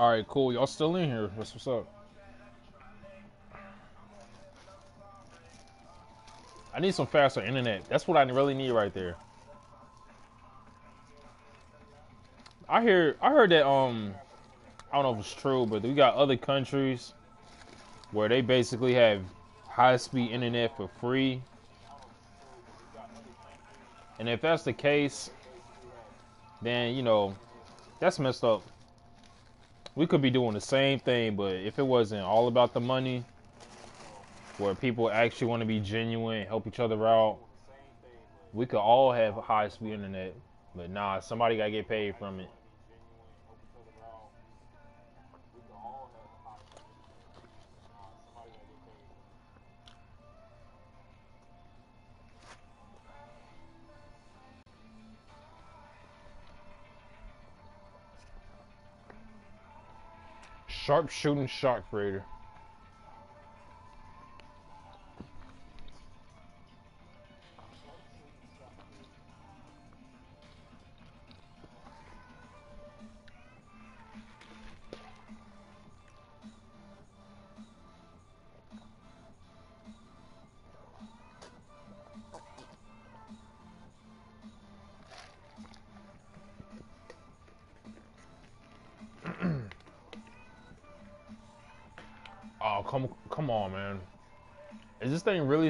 All right, cool. Y'all still in here? That's what's up. I need some faster internet. That's what I really need right there. I hear I heard that um I don't know if it's true, but we got other countries where they basically have high speed internet for free. And if that's the case, then you know, that's messed up. We could be doing the same thing, but if it wasn't all about the money, where people actually want to be genuine, help each other out, we could all have high speed internet. But nah, somebody gotta get paid from it. Sharpshooting shark raider.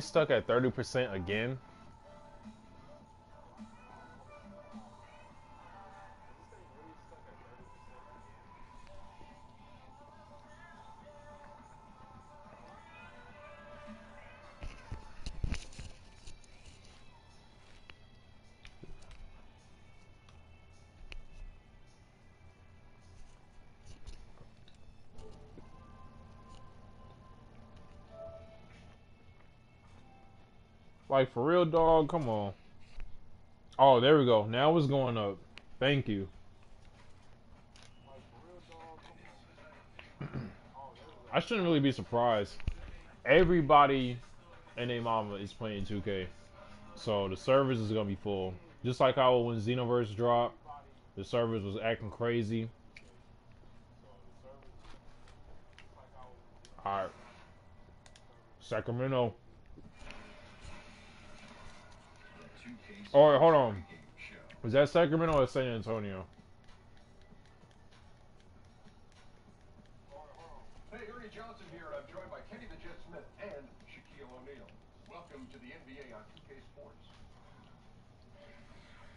Stuck at 30% again? Like for real, dog. Come on. Oh, there we go. Now it's going up. Thank you. I shouldn't really be surprised. Everybody and their mama is playing 2K. So the servers is gonna be full. Just like how when Xenoverse dropped, the servers was acting crazy. Alright. Sacramento. Right, hold on. Was that Sacramento or San Antonio? Hey, Ernie Johnson here. I'm joined by Kenny the Jet Smith and Shaquille O'Neal. Welcome to the NBA on 2K Sports.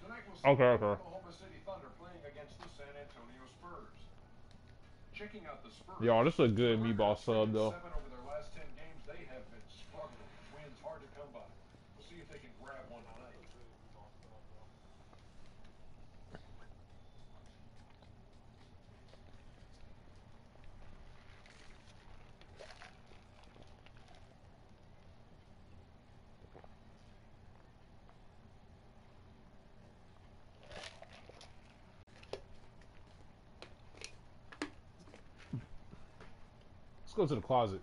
Tonight we'll see Okay, okay. Oklahoma City Thunder playing against the San Antonio Spurs. Checking out the Spurs. Yo, this is a good meatball sub though. Seven over their last 10 games, they have been struggling. Wins hard to come by. We'll see if they can grab one tonight. Let's go to the closet.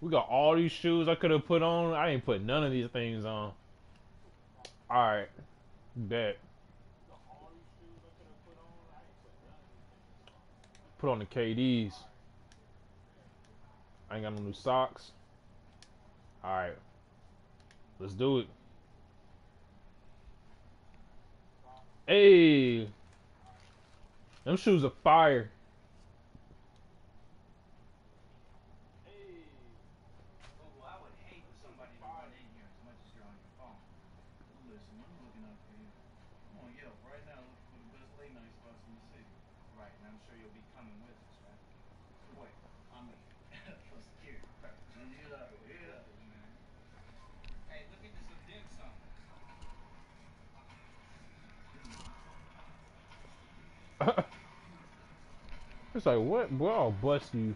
We got all these shoes I could have put on. I ain't put none of these things on. Alright. Bet. Put on the KDs. I ain't got no new socks. Alright. Let's do it. Hey. Them shoes are fire. Oh, I would hate for somebody to run in here as much as you're on your phone. Listen, I'm looking out for you. I'm on Yelp right now looking for the best late night spots in the city. Right, and I'm sure you'll be coming with us, right? Wait, I mean, for security purposes. Yeah, yeah, man. Hey, look into some dim sum. It's like, what? Bro, I'll bust you.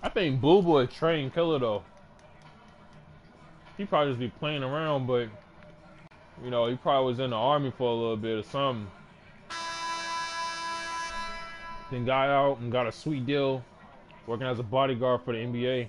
I think Boo a trained killer though. He probably just be playing around, but you know, he probably was in the army for a little bit or something. Then got out and got a sweet deal working as a bodyguard for the NBA.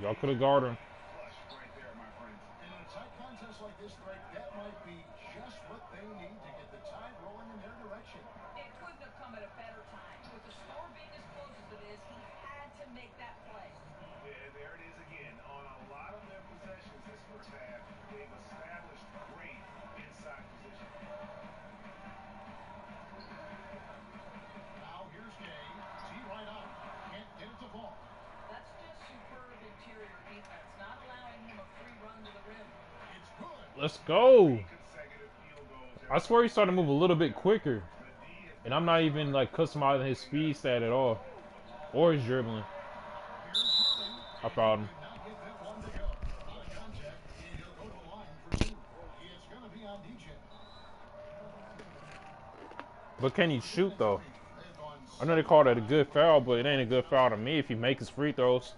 Y'all could have guarded him. Right there, my. In a tight contest like this, Greg, that might be just what they need to get. Let's go. I swear he started to move a little bit quicker. And I'm not even like customizing his speed stat at all. Or his dribbling. I fouled him. But can he shoot though? I know they call that a good foul, but it ain't a good foul to me if he makes his free throws.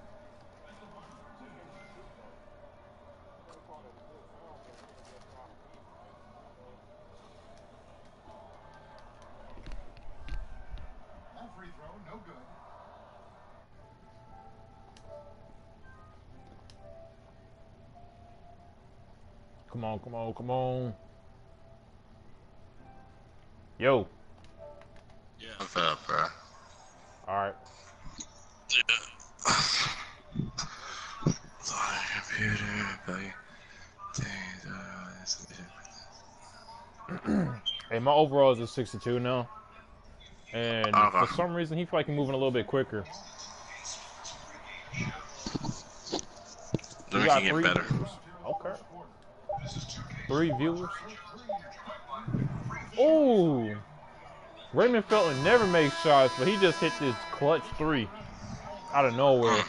come on, come on. Yo. Yeah, what's up, bro? Alright. Yeah. Sorry, computer, uh, Hey, my overall is a 62 now. And oh, for some reason, he's probably moving a little bit quicker. Let me get better. Three viewers. Ooh. Raymond Felton never makes shots, but he just hit this clutch three out of nowhere.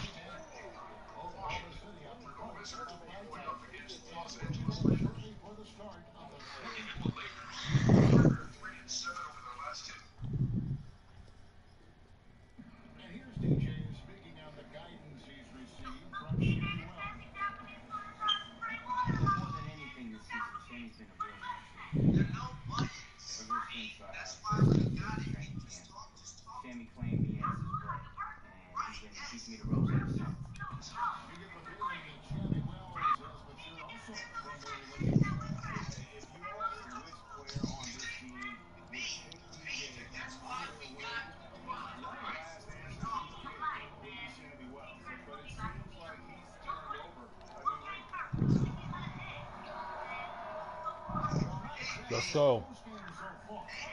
So,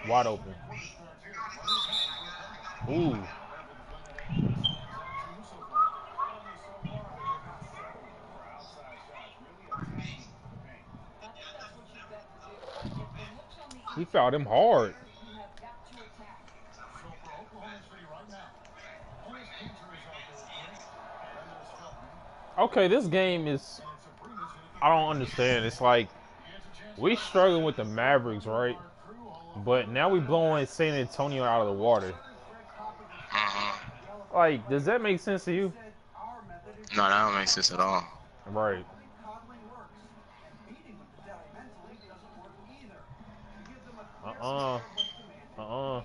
Wide open. Ooh. He fouled him hard. Okay, this game is. I don't understand. It's like we struggling with the Mavericks, right? But now we blowing San Antonio out of the water. Like, does that make sense to you? No, that don't make sense at all. Right. Uh-uh. Uh-uh.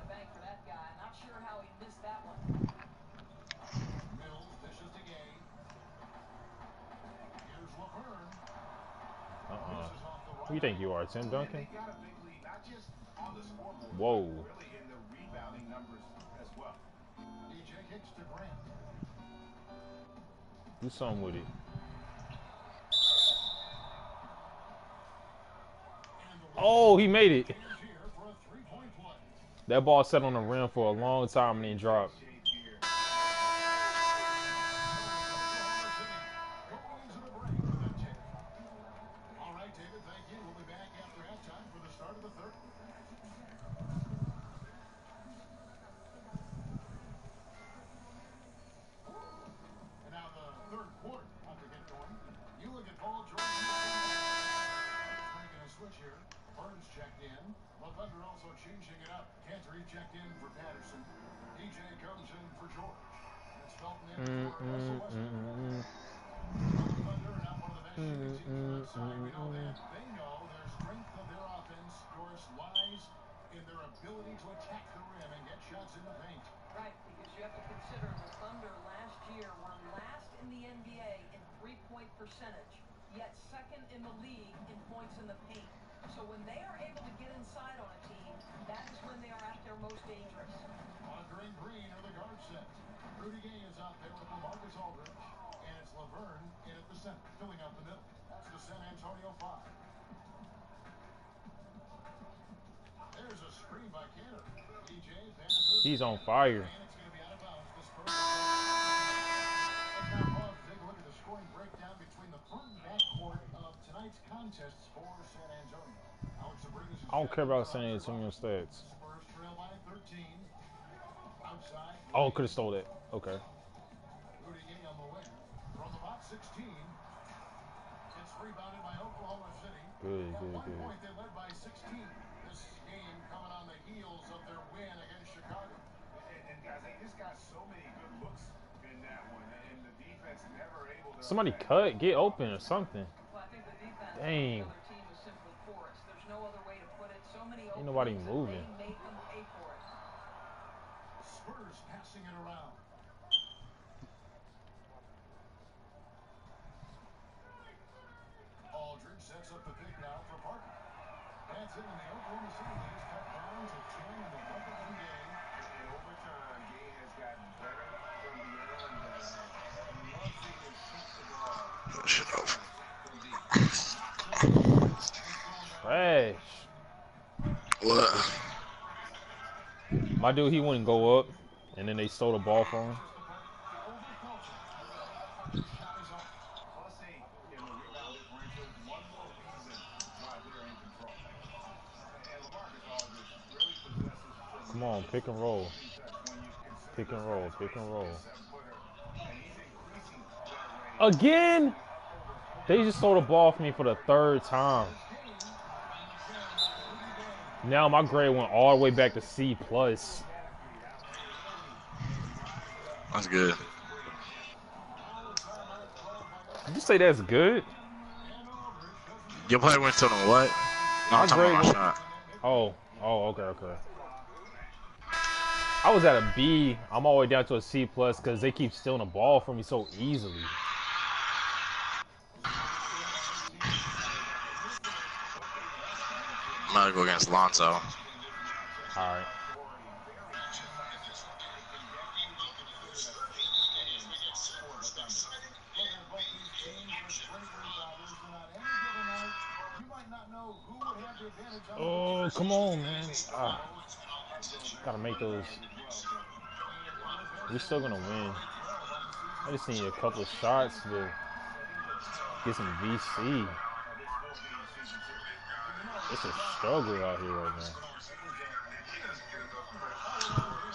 Who you think you are, Tim Duncan? Whoa. Do something with it. Oh, he made it. That ball sat on the rim for a long time and then dropped. Out there with LaMarcus Aldridge. And it's Laverne in at the center, filling out the middle. It's the San Antonio Five. There's a screen by Kanter. He's on fire. And it's going to be out of bounds. The Spurs. Let's now pause to take a look at the scoring breakdown between the front and back court of tonight's contests for San Antonio. Alex Sabrina's is I don't care about San. Antonio stats. Spurs trail by 13. Outside. Oh, could have stole it. Okay. 16. It's rebounded by Oklahoma City. Good, At good, one good. point, they led by 16. This game coming on the heels of their win against Chicago. And, and guys, they just got so many good looks in that one, and the defense never able to. Somebody cut, get open or something. Well, I think the defense Dang. of the other team Trash. What? My dude, he wouldn't go up, and then they stole the ball from him. Plus eight in the rebound differential. One more reason why they're in control. And LaMarcus Aldridge really possesses some Come on, pick and roll. touch when you consider Pick and roll, pick and roll. seven-footer. And he's increasing that rate. Again? They just stole the ball from me for the third time. Now my grade went all the way back to C plus. That's good. Did you say that's good? Your play went to the what? No, I'm My talking about my went- shot. Oh, oh, okay, okay. I was at a B. I'm all the way down to a C plus because they keep stealing the ball from me so easily. I'm gonna go against Lonzo. All right. Oh, come on, man. Ah, gotta make those. We're still gonna win. I just need a couple of shots to get some VC. It's a struggle out here right now.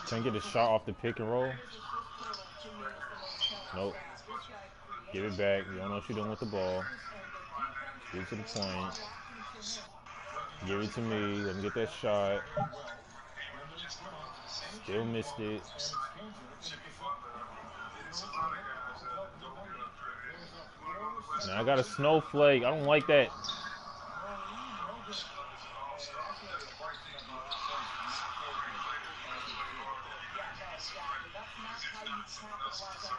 Can't get a shot off the pick and roll. Nope. Give it back. You don't know what you're doing with the ball. Give it to the point. Give it to me. Let me get that shot. Still missed it. Now I got a snowflake. I don't like that.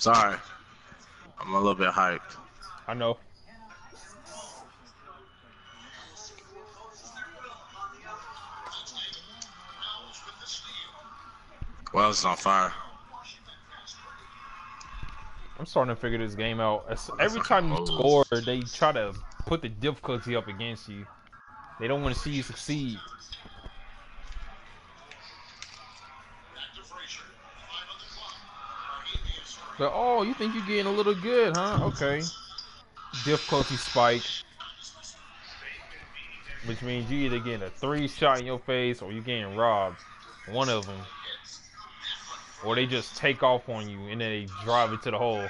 Sorry. I'm a little bit hyped. I know. Well, it's on fire. I'm starting to figure this game out. Every time you score, they try to put the difficulty up against you. They don't want to see you succeed. Oh, you think you're getting a little good, huh? Okay. Difficulty spike. Which means you either getting a three shot in your face or you're getting robbed. One of them. Or they just take off on you and then they drive it to the hole.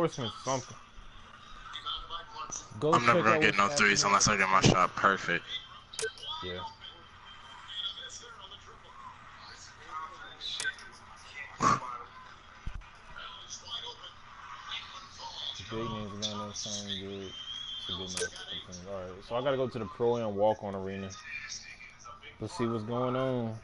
forcing something. Go I'm never gonna get no threes unless I get my shot perfect. Yeah. big names that sound good. Alright, so I gotta go to the pro and walk on arena. Let's see what's going on.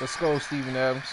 Let's go, Steven Adams.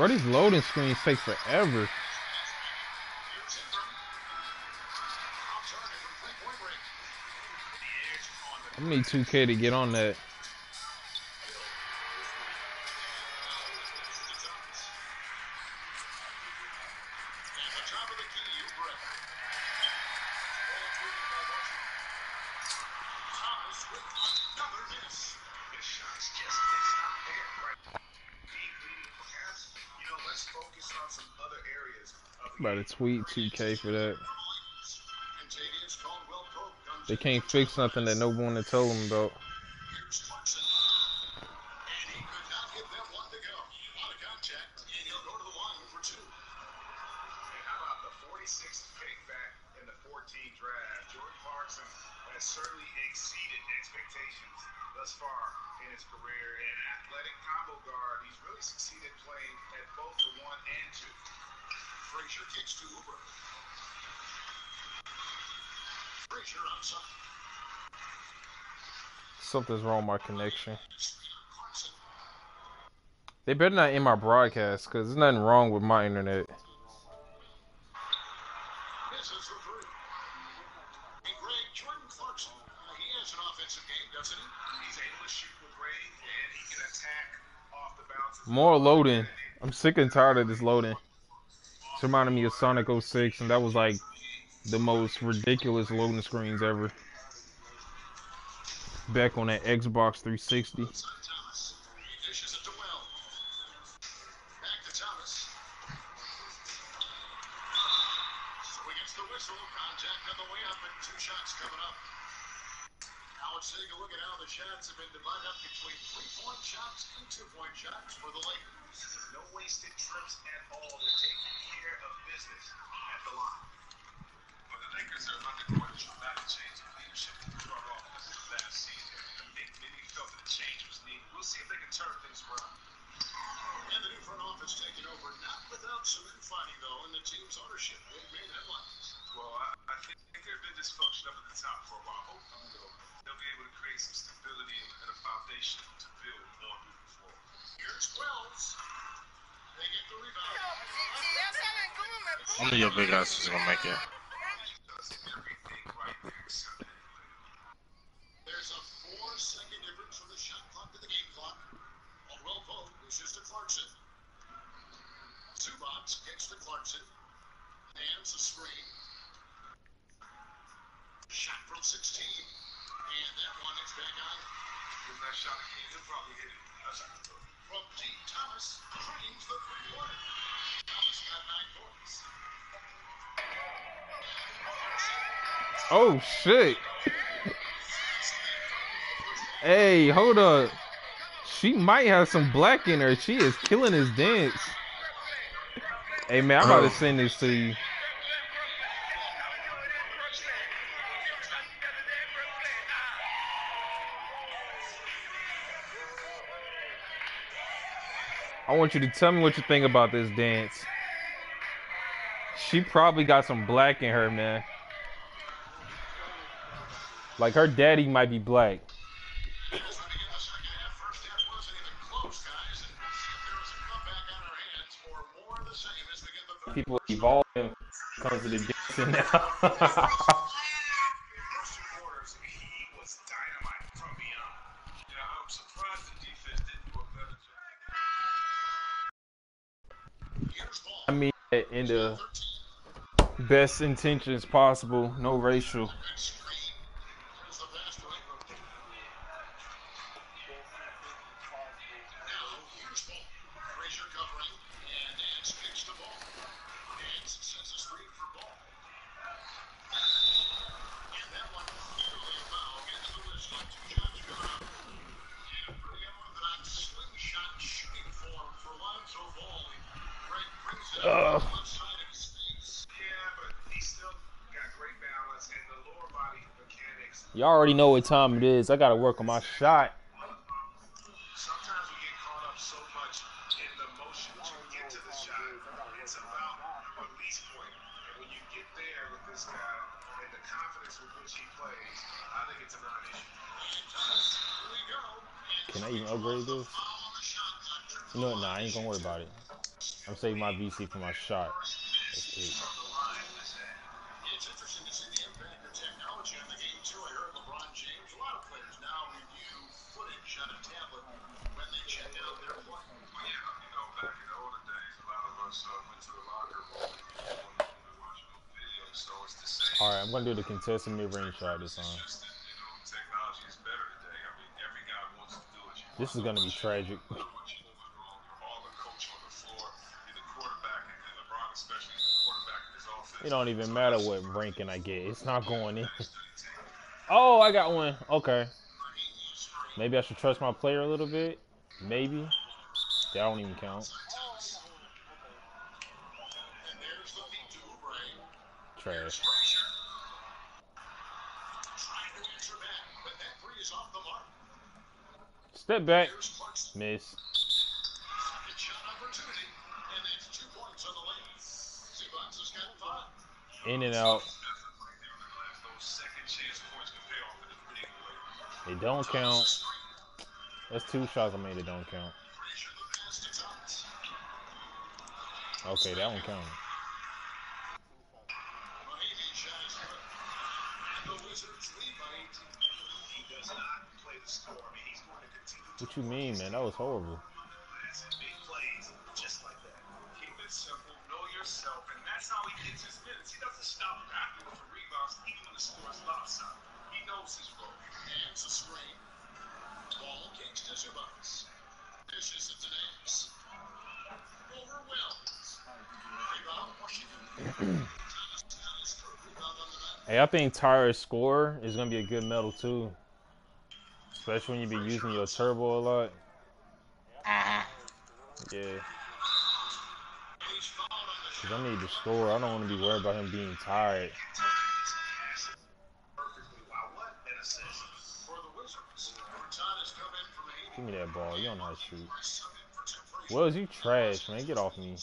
Bro, these loading screens take forever. I need 2K to get on that. to tweet 2K for that. They can't fix nothing that no one had told them about. something's wrong with my connection. They better not end my broadcast, because there's nothing wrong with my internet. More loading. I'm sick and tired of this loading. It's reminding me of Sonic 06, and that was like the most ridiculous loading screens ever back on that Xbox 360. Might have some black in her. She is killing his dance. Hey man, I'm about Oh. to send this to you. I want you to tell me what you think about this dance. She probably got some black in her, man. Like her daddy might be black. A better job. Here's ball. I mean, in the best intentions possible, no racial. Already know what time it is. I gotta work on my shot. Sometimes we get caught up so much in the motion to get to the shot. It's about the release point. And when you get there with this guy and the confidence with which he plays, I think it's a non-issue. Here we go. Can I even upgrade this? You know what? Nah, I ain't gonna worry about it. I'm saving my VC for my shot. The same. All right, I'm gonna do the contested mid-range shot this time. This is gonna be tragic. It don't even matter what ranking I get. It's not going in. Oh, I got one. Okay. Maybe I should trust my player a little bit. Maybe. That don't even count. Trash. Trying to answer back, but that three is off the mark. Step back. Here's Clarkson. Miss. Second shot opportunity, and that's two points on the lane. Seabucks has got five. In and out. Those second chance points can pay Miss. in and out. They don't count. That's two shots I made that don't count. Okay, that one counted. Got you mean, man? That was horrible. Hey, I think Tyra's score is gonna be a good medal too. Especially when you be using your turbo a lot. Ah. Yeah. Cause I need to score. I don't want to be worried about him being tired. Give me that ball. You don't know how to shoot. Wells, you trash, man. Get off me.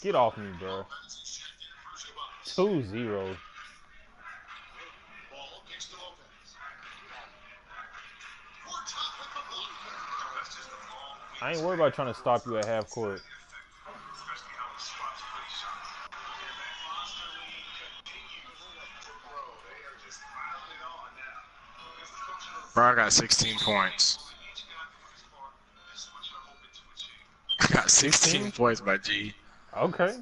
Get off me, bro. 2-0. I ain't worried about trying to stop you at half court. Especially how he spots great shots. And that monster league continues to grow. They are just piling it on now. As the coach of the Bro, I got 16 points. each guy for his part, that's what you're hoping to achieve. I got 16 points, my G. Okay.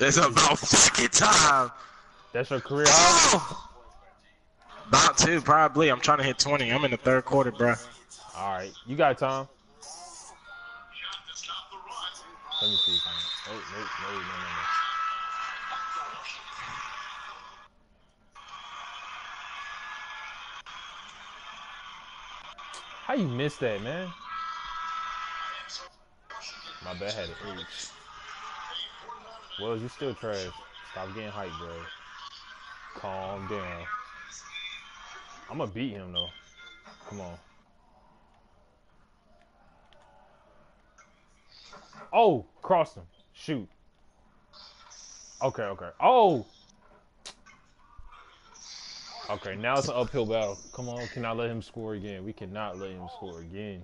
It's about fucking time. That's your career high? Oh! About to, probably. I'm trying to hit 20. I'm in the third quarter, bro. All right, you got time? Tom. Let me see. Wait, wait, wait. How you missed that, man? My bad, I had an itch. Well, you still trash. Stop getting hyped, bro. Calm down. I'm gonna beat him though. Come on. Oh, crossed him. Shoot. Okay, okay. Oh. Okay, now it's an uphill battle. Come on, cannot let him score again. We cannot let him score again.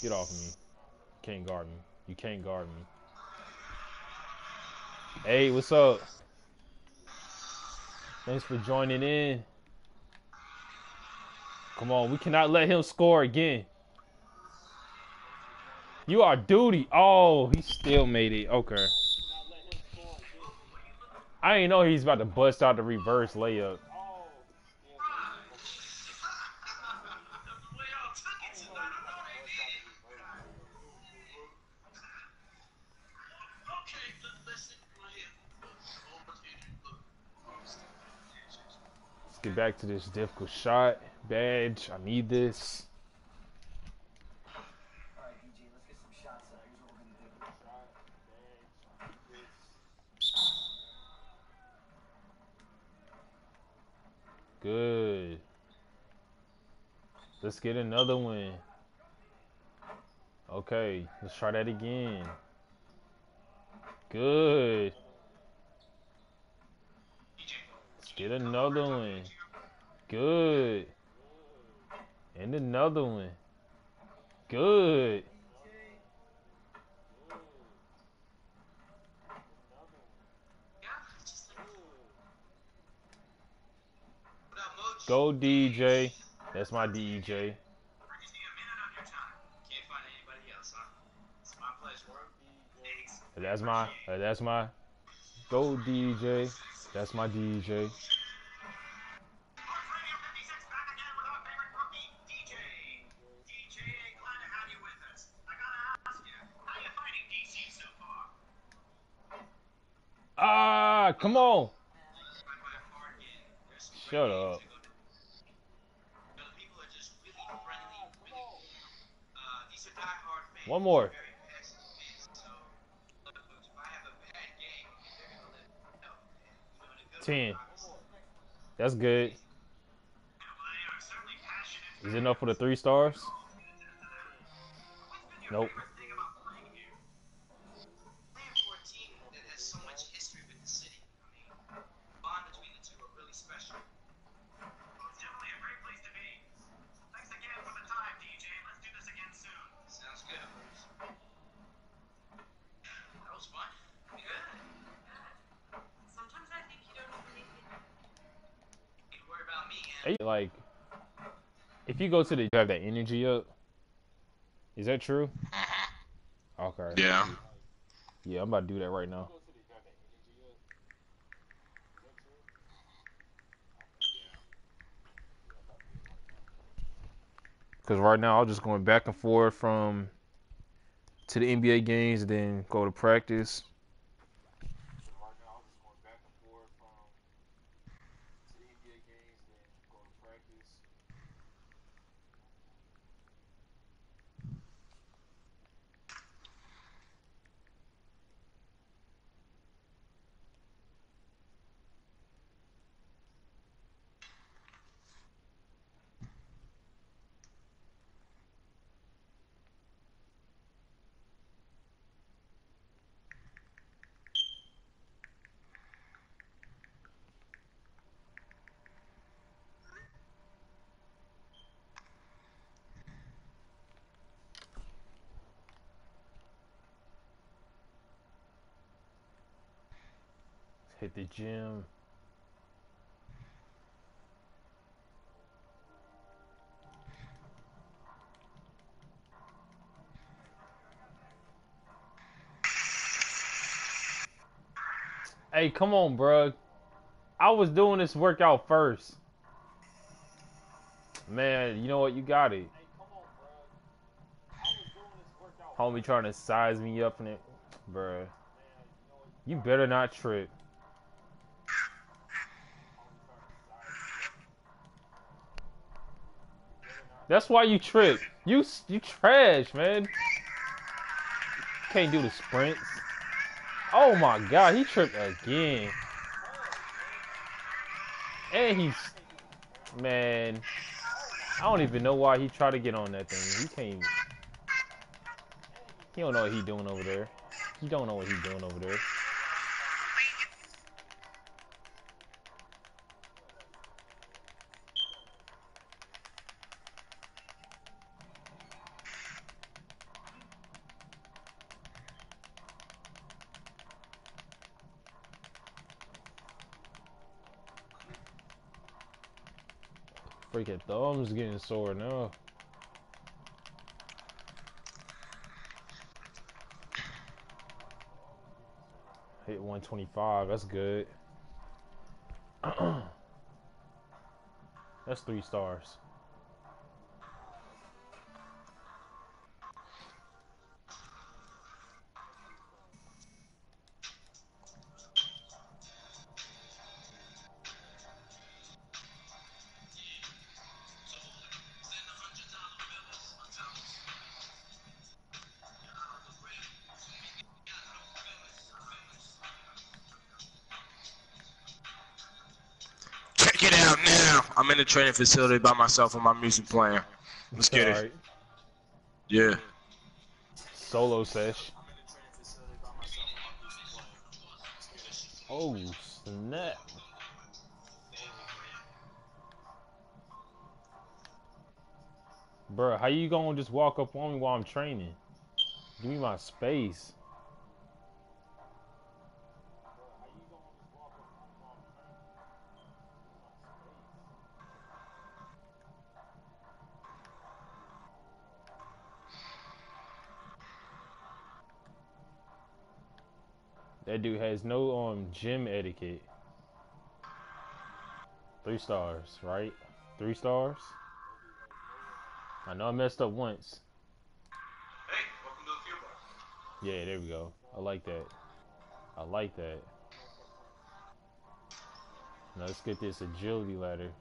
Get off me. Can't guard me. You can't guard me. Hey, what's up? Thanks for joining in. Come on, we cannot let him score again. You are duty. Oh, he still made it. Okay. I ain't know he's about to bust out the reverse layup. Back to this difficult shot. Badge, I need this. Good. Let's get another one. Okay, let's try that again. Good. Let's get another one. Good. And another one. Good. Go DJ. That's my DJ. That's my. That's my. Go DJ. That's my DJ. Ah, come on. Shut up. One more. Ten. That's good. Is it enough for the three stars? Nope. Like, if you go to the, you have that energy up. Is that true? Okay. Yeah. Yeah, I'm about to do that right now. Because right now I'm just going back and forth from to the NBA games, then go to practice. Hit the gym. Hey, come on, bro. I was doing this workout first. Man, you know what? You got it. Homie trying to size me up in it. Bruh. You better not trip. That's why you trip. You you trash, man. Can't do the sprints. Oh my god, he tripped again. And he's man. I don't even know why he tried to get on that thing. He can't. even- He don't know what he doing over there. He don't know what he doing over there. Thumbs getting sore now. Hit 125. That's good. That's three stars. In the training facility by myself with my music playing. Let's get it. Alright. Yeah. Solo sesh. Oh snap! Bruh, how you gonna just walk up on me while I'm training? Give me my space. That dude has no um gym etiquette. Three stars, right? Three stars. I know I messed up once. Hey, welcome to the field bar. Yeah, there we go. I like that. I like that. Now let's get this agility ladder.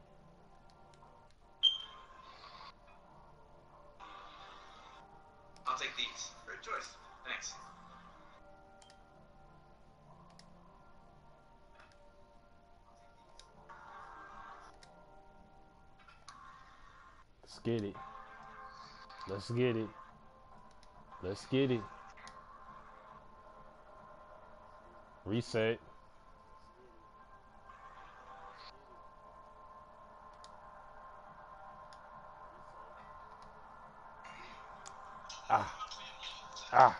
Let's get it. Let's get it. Reset. Ah. Ah.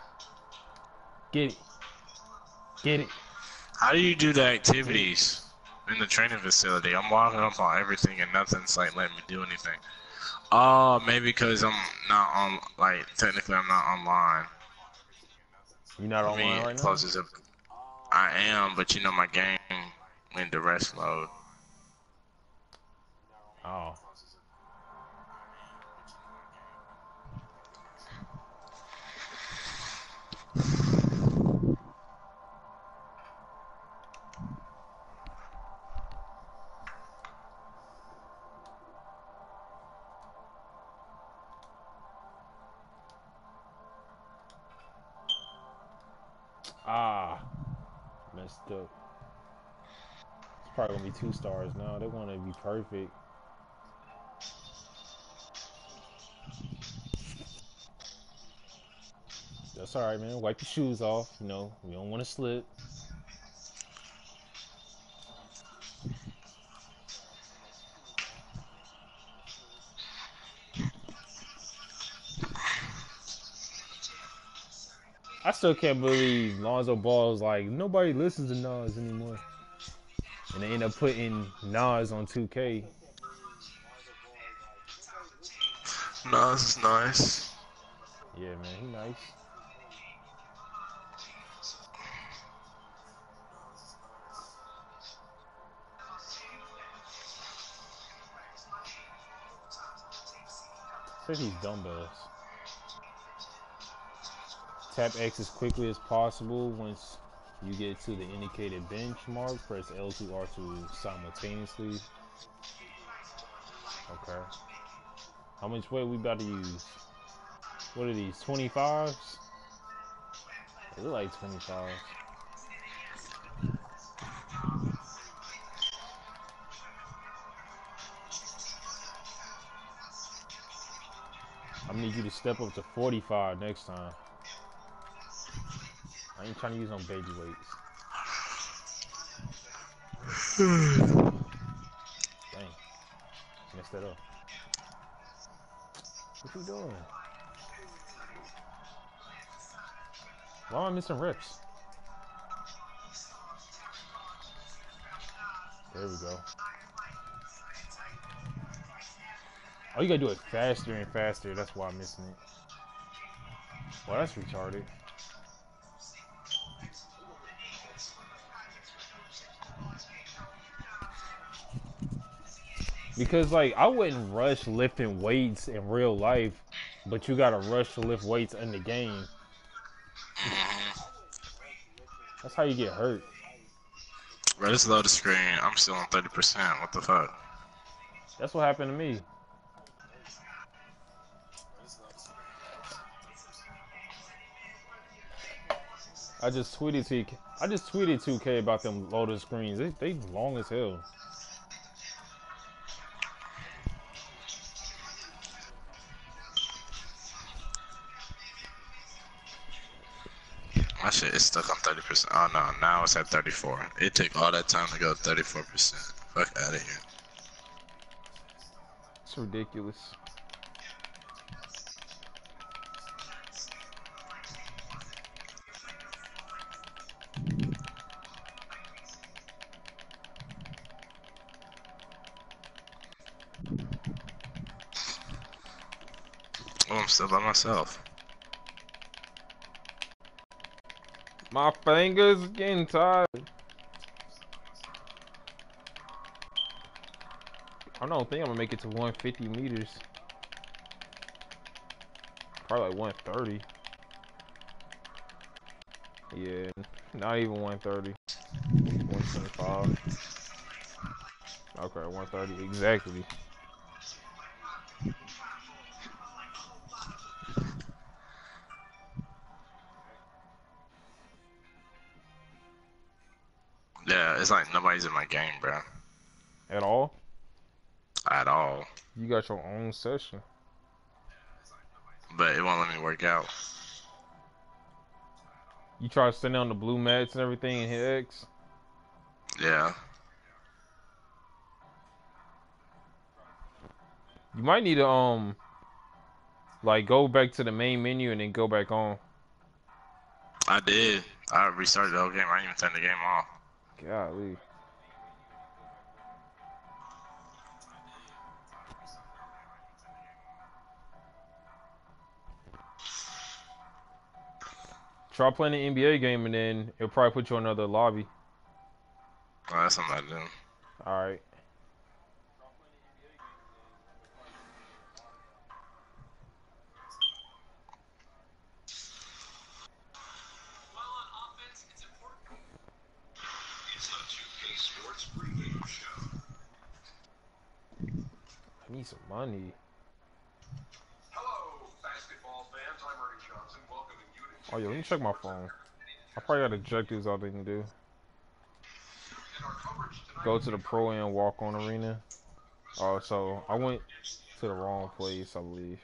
Get it. Get it. How do you do the activities in the training facility? I'm walking up on everything and nothing's like letting me do anything. Oh, maybe because I'm not on, like, technically I'm not online. You're not I mean, online right now? closes up. I am, but you know my game in the rest mode. Oh. Two stars now. They want to be perfect. That's all right, man. Wipe your shoes off. You know, we don't want to slip. I still can't believe Lonzo Ball's like nobody listens to Nas anymore, and they end up putting Nas on 2K. Nas is nice. Yeah, man, he nice. Said he's dumbbells. Tap X as quickly as possible. Once you get to the indicated benchmark, press L2 R2 simultaneously. Okay. How much weight we about to use? What are these? 25s? They look like 25s. I need you to step up to 45 next time. I ain't trying to use no baby weights. Dang. Messed that up. What you doing? Why am I missing reps? There we go. Oh, you gotta do it faster and faster. That's why I'm missing it. Well, that's retarded. Because like I wouldn't rush lifting weights in real life, but you gotta rush to lift weights in the game. That's how you get hurt. Bro, this load the screen. I'm still on 30%. What the fuck? That's what happened to me. I just tweeted to I just tweeted 2K about them loaded screens. They they long as hell. Is stuck on 30%. Oh no, now it's at 34. It took all that time to go 34%. Fuck out of here. It's ridiculous. Oh, I'm still by myself. My fingers getting tired. I don't think I'm gonna make it to 150 meters. Probably like 130. Yeah, not even 130. 125. Okay, 130 exactly. It's like nobody's in my game, bro. At all? At all. You got your own session. But it won't let me work out. You try to send down the blue mats and everything and hit X. Yeah. You might need to um like go back to the main menu and then go back on. I did. I restarted the whole game. I didn't even turn the game off. Golly. Try playing an NBA game and then it'll probably put you in another lobby. Oh, that's something I do. Alright. Need some money. Hello, basketball fans. I'm Ernie Johnson, welcoming you to Oh yeah, let me check my phone. I probably got objectives I didn't do. Go to the pro and walk on arena. Oh, so I went to the wrong place, I believe.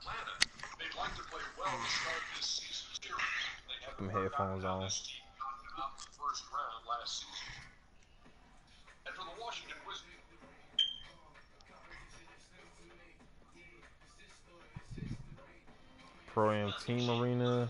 Atlanta. They'd like Pro Am Team Arena.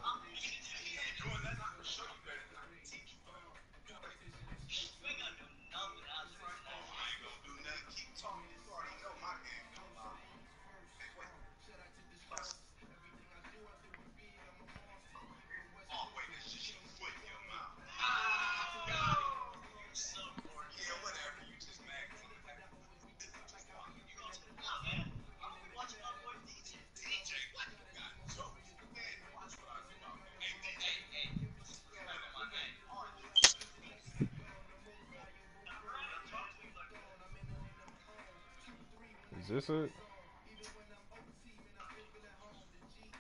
Is this it?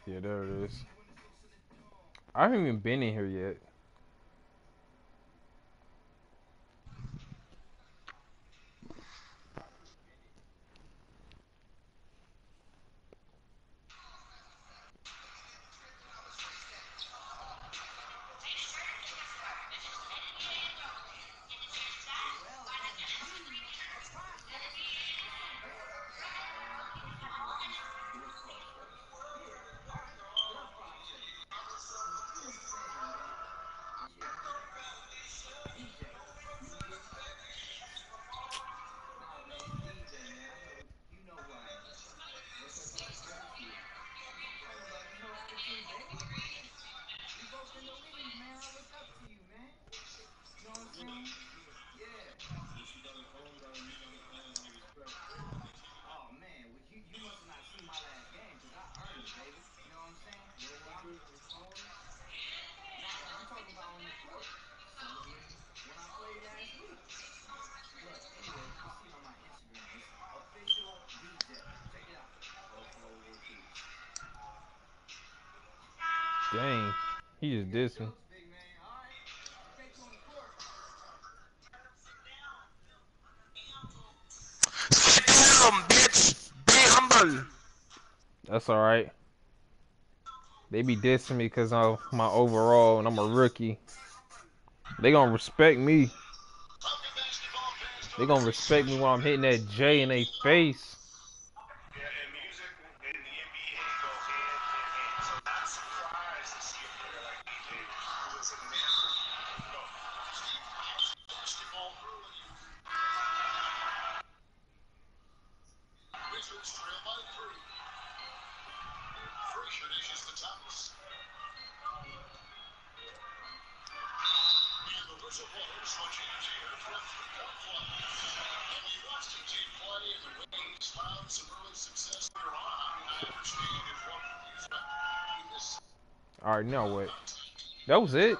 Yeah, there it is. I haven't even been in here yet. He just dissing. That's all right. They be dissing me because I'm my overall and I'm a rookie. They gonna respect me. They gonna respect me while I'm hitting that J in their face. That was it.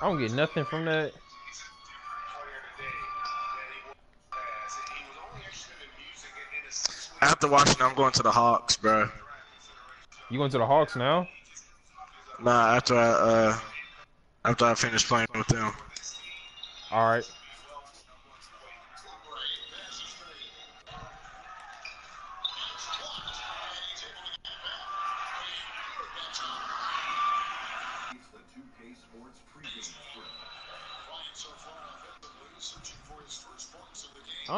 I don't get nothing from that. After watching, I'm going to the Hawks, bro. You going to the Hawks now? Nah, after I uh, after I finish playing with them. All right.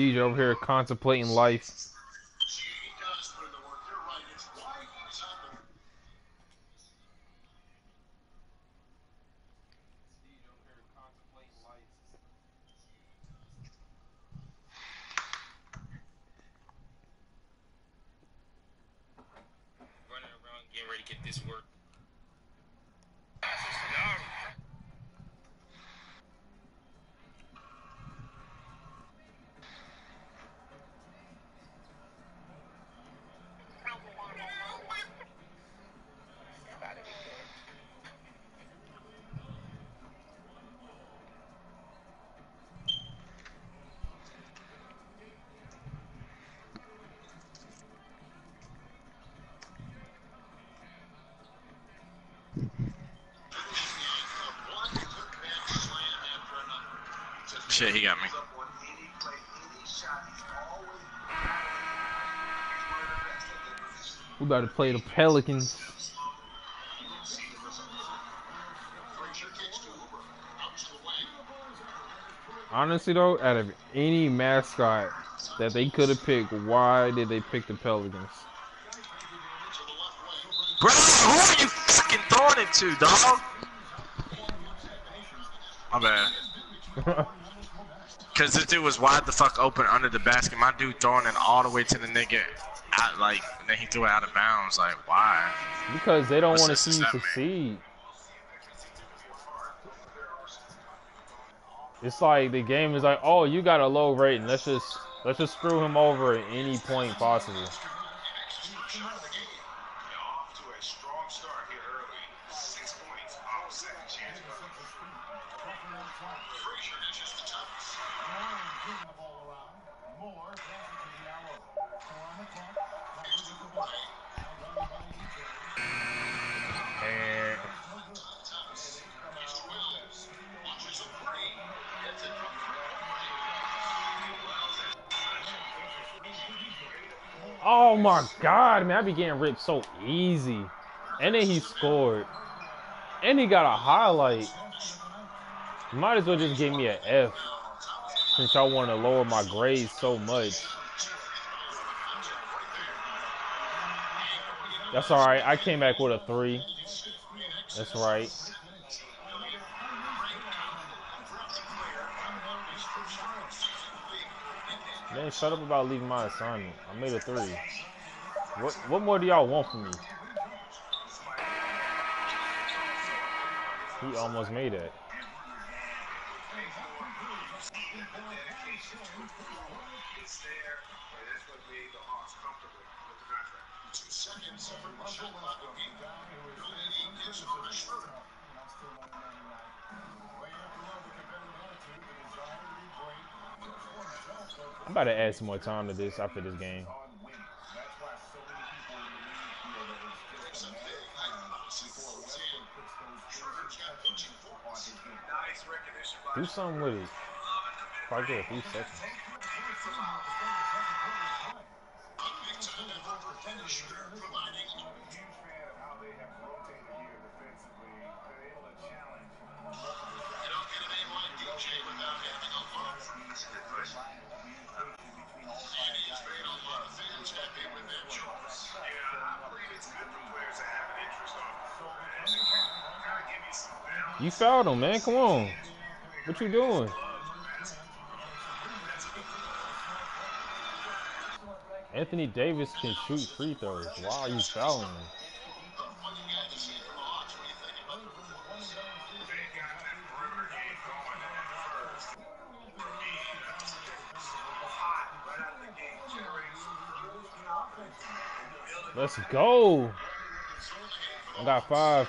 DJ over here contemplating life. shit, he got me. We about to play the Pelicans. Honestly, though, out of any mascot that they could have picked, why did they pick the Pelicans? Bro, who are you fucking throwing it to, dog? My bad. Cause this dude was wide the fuck open under the basket. My dude throwing it all the way to the nigga out like and then he threw it out of bounds. Like why? Because they don't want to see you succeed. It's like the game is like, oh, you got a low rating. Let's just let's just screw him over at any point possible. God, man, I be getting ripped so easy. And then he scored. And he got a highlight. Might as well just give me an F. Since y'all want to lower my grades so much. That's alright. I came back with a three. That's right. Man, shut up about leaving my assignment. I made a three. What what more do y'all want from me? He almost made it. I'm about to add some more time to this after this game. Do something with it. Probably a few seconds. You fouled him, man. Come on. What you doing? Anthony Davis can shoot free throws. Why are you fouling him? Let's go. I got five.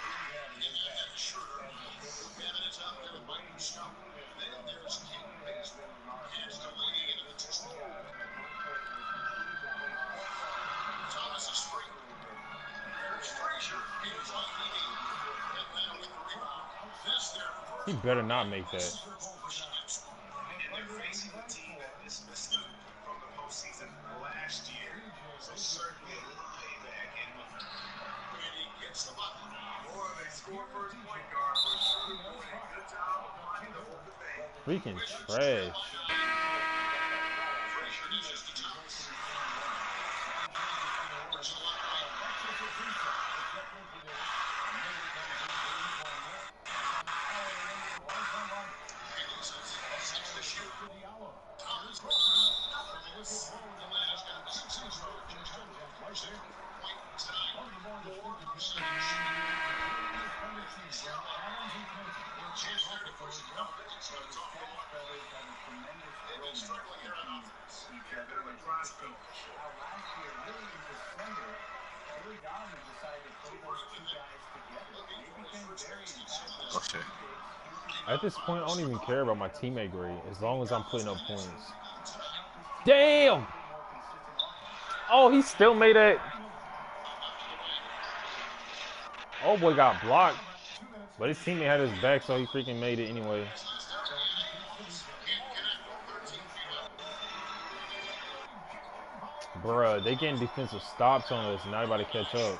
Finding the open thing. Freaking trash. Shit. At this point, I don't even care about my teammate grade as long as I'm putting up points. Damn! Oh, he still made it. Oh boy got blocked. But his teammate had his back, so he freaking made it anyway. Bruh, they getting defensive stops on us, and everybody catch up.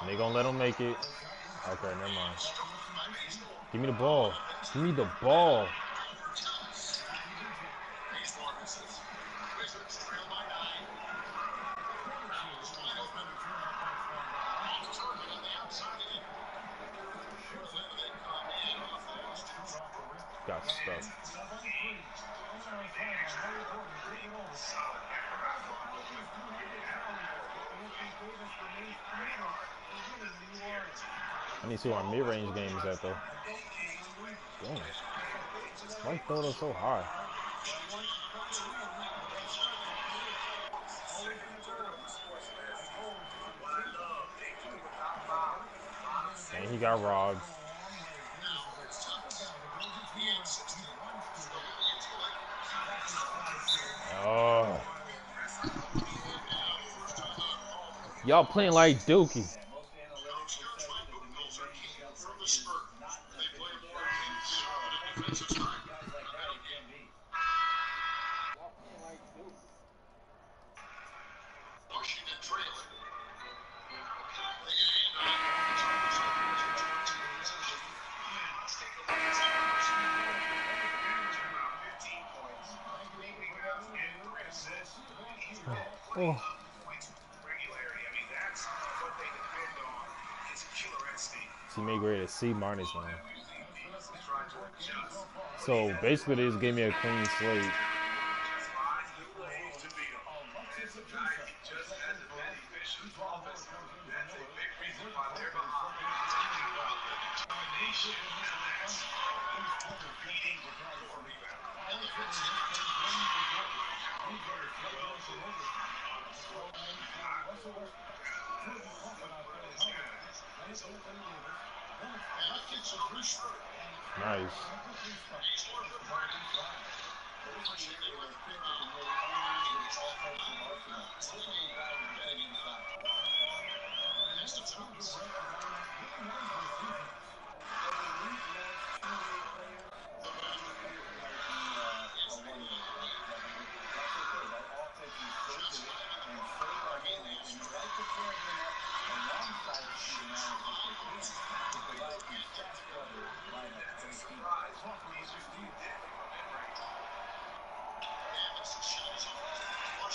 And they gonna let them make it. Okay, never mind. Give me the ball. Give me the ball. See where my mid-range game is at though. Damn. Why throw up so hard? And he got robbed. Oh. Y'all playing like Dookie. C minus now. So basically, they just gave me a clean slate.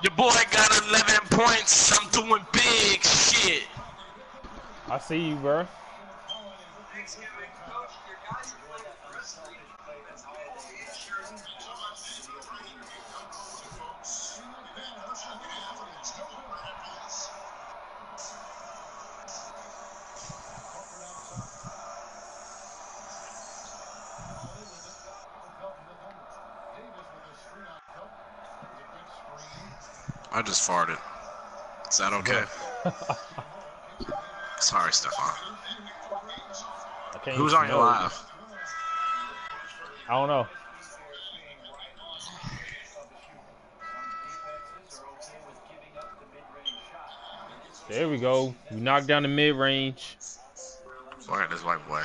Your boy got 11 points. I'm doing big shit. I see you, bro. Just farted. Is that okay? Sorry, Stefan. Who's on your live? I don't know. There we go. We knocked down the mid range. Look at this white boy.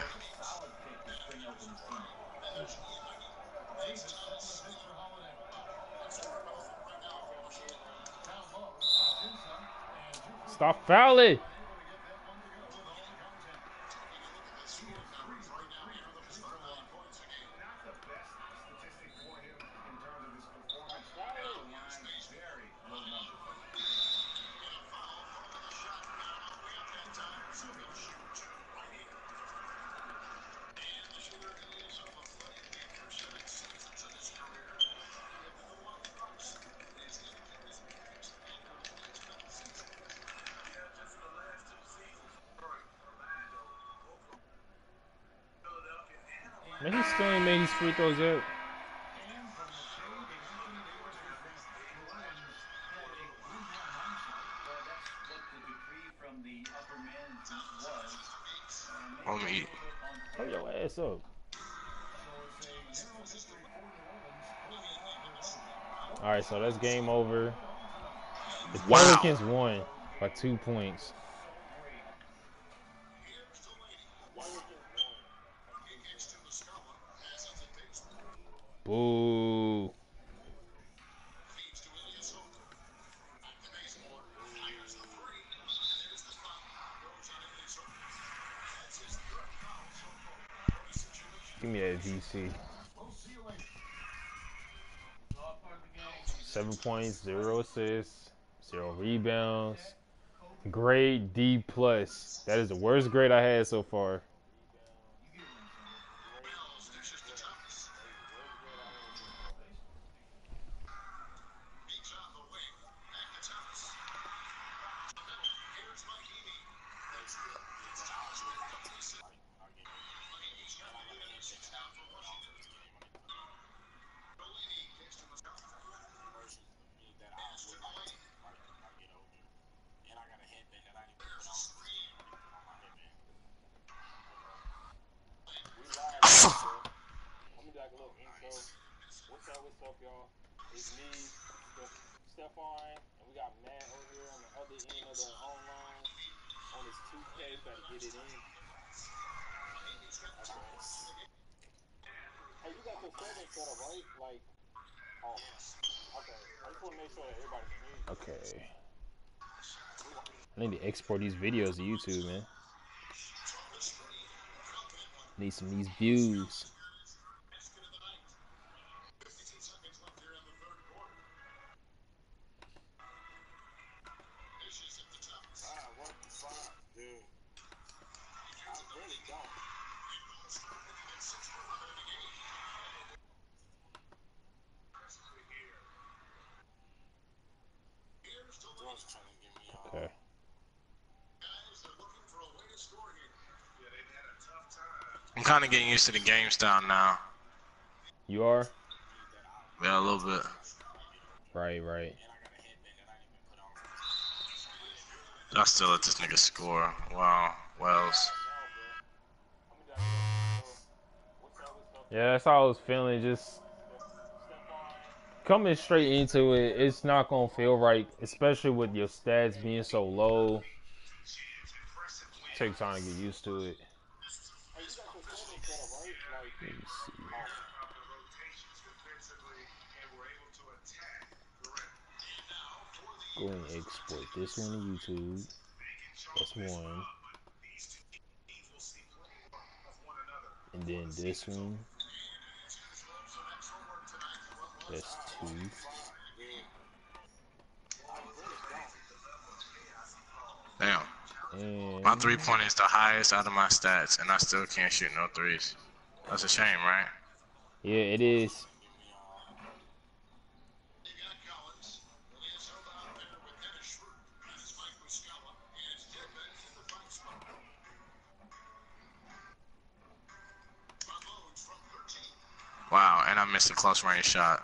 Stop fouling. Man, he still ain't made his free throws yet. Well, that's what the decree from the Let me eat. Hurry your ass up. All right, so that's game over. The Wow. Pelicans won by two points. VC. Seven points, zero assists, zero rebounds. Grade D plus. That is the worst grade I had so far. Right? Like, oh, okay. I just want to make sure that everybody can hear you. Okay. I need to export these videos to YouTube, man. Need some of these views. Used to the game style now. You are? Yeah, a little bit. Right, right. I still let this nigga score. Wow, Wells. Yeah, that's how I was feeling. Just coming straight into it, it's not gonna feel right, especially with your stats being so low. Take time to get used to it. Let me see. Go and export this one to YouTube. That's one. And then this one. That's two. Damn. And My three point is the highest out of my stats, and I still can't shoot no threes. That's a shame, right? yeah, it is. Wow, and I missed a close range shot.